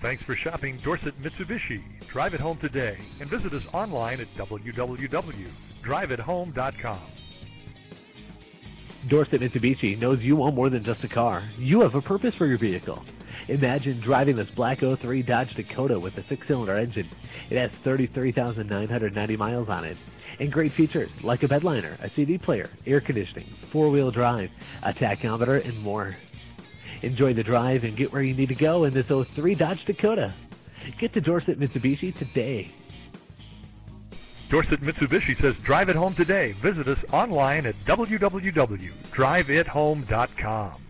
Thanks for shopping Dorsett Mitsubishi. Drive it home today and visit us online at www.driveithome.com. Dorsett Mitsubishi knows you want more than just a car. You have a purpose for your vehicle. Imagine driving this black 03 Dodge Dakota with a six-cylinder engine. It has 33,990 miles on it. And great features like a bedliner, a CD player, air conditioning, four-wheel drive, a tachometer, and more. Enjoy the drive and get where you need to go in this 03 Dodge Dakota. Get to Dorsett Mitsubishi today. Dorsett Mitsubishi says drive it home today. Visit us online at www.driveithome.com.